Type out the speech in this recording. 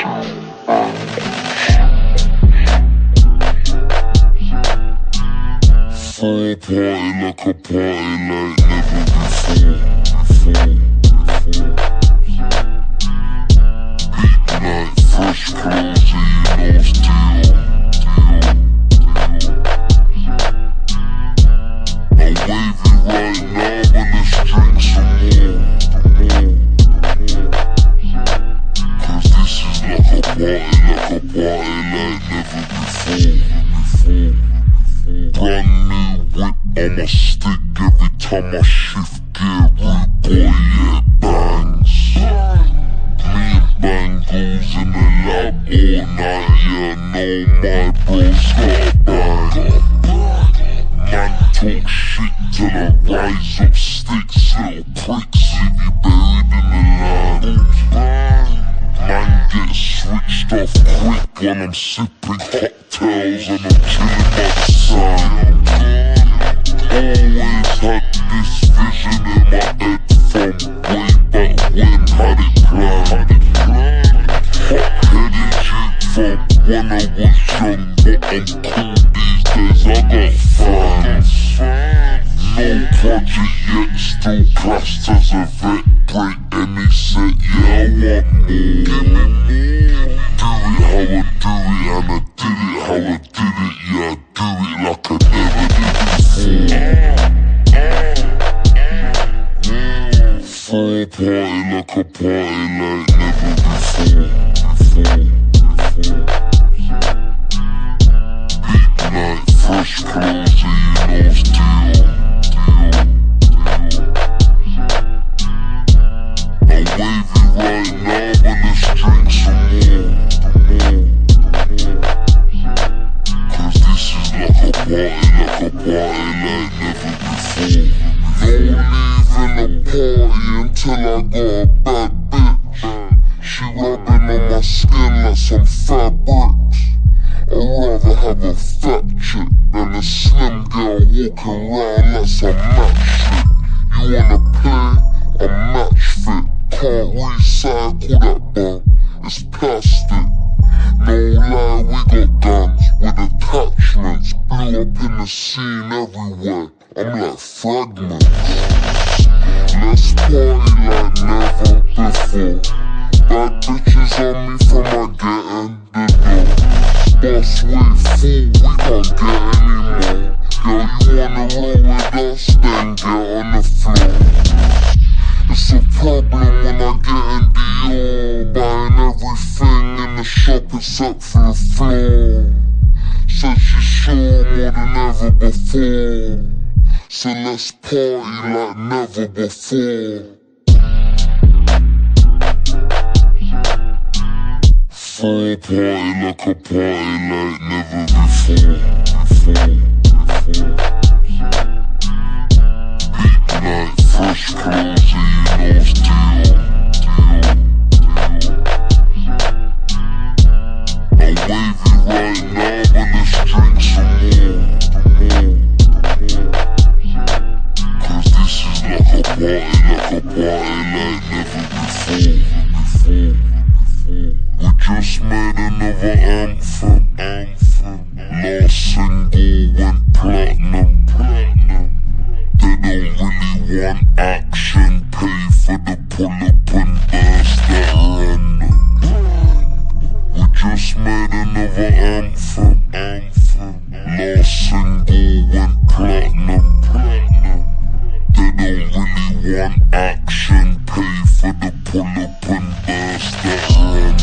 Full party like a party like never before. Peak night, fresh clothes, never before, before, before. Brand new whip on my stick every time I shift gear. Boy, yeah, bangs. Me and in the lab all night, yeah, know my bros got bang. Man talk shit till I rise up sticks, little pricks leave you buried in the land. Man get switched off quick when I'm sipping cocktails and I'm chilling by the sand. Always had this vision in my head from way back when had it planned. Hot-headed chick from when I was young, but I'm cool these days. I got fans. No project yet, still classed as a vet. Break any set, yeah, I want more. Give me more. How I do it, and I did it how I did it. Yeah, I do it like I never did before. Full party like a party like never before, before, before. Peak night, fresh clothes, and you know it's Dior. I'm wavy right now, but let's drink some more, party like never before. No leaving the party until I got a bad bitch. She rubbing on my skin like some fabrics. I'd rather have a fat chick than a slim girl walking around like some match shit. You wanna play? I'm match fit. Can't recycle that bug. It's plastic. Blew up in the scene everywhere. I'm like fragments. Let's party like never before. Bad bitches on me from my getting the door. Boss way fool, we can't get anymore. Girl, you wanna roll with us? Then get on the floor. It's a problem when I get in Dior Buying everything in the shop except for the floor than before So let's party like never before Full party like a party like never before, before, before. Peak night, fresh clothes, and you know it's Dior. I'm wavy right now, but let's drink some more, like never before. We just made another anthem, anthem. Last single went platinum, platinum. They don't really want action. Pay for the pull up and burst that random. We just made another anthem, anthem. Last single one action, pay for the pull up and bust